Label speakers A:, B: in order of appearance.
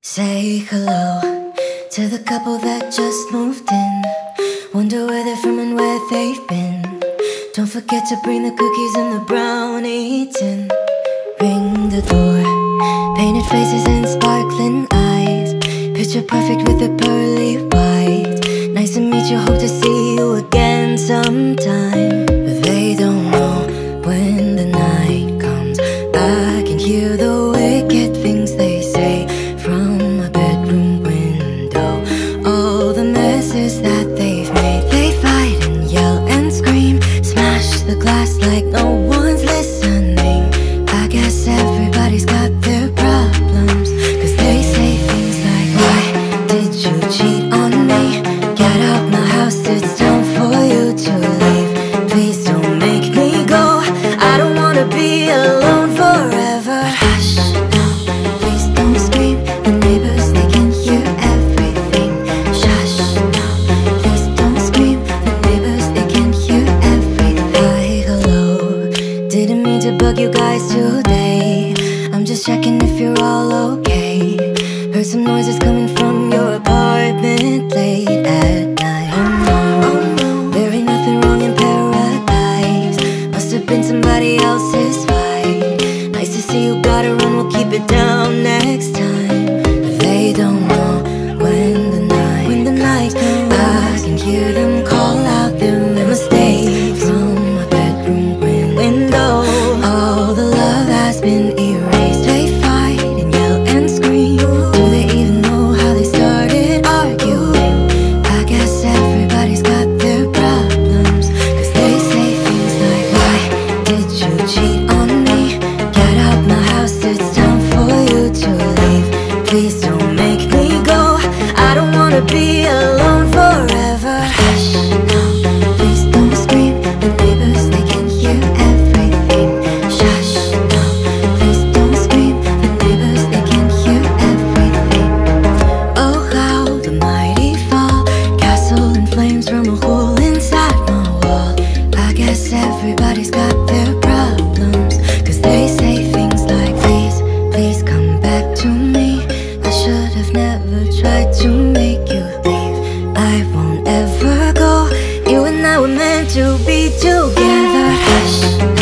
A: Say hello to the couple that just moved in. Wonder where they're from and where they've been. Don't forget to bring the cookies and the brownie tin. Ring the door, painted faces and sparkling eyes. Picture perfect with the pearly white. Nice to meet you, hope to see today. I'm just checking if you're all okay. Heard some noises coming from Please don't make me go. I don't wanna be I should have never tried to make you leave. I won't ever go. You and I were meant to be together. Hush.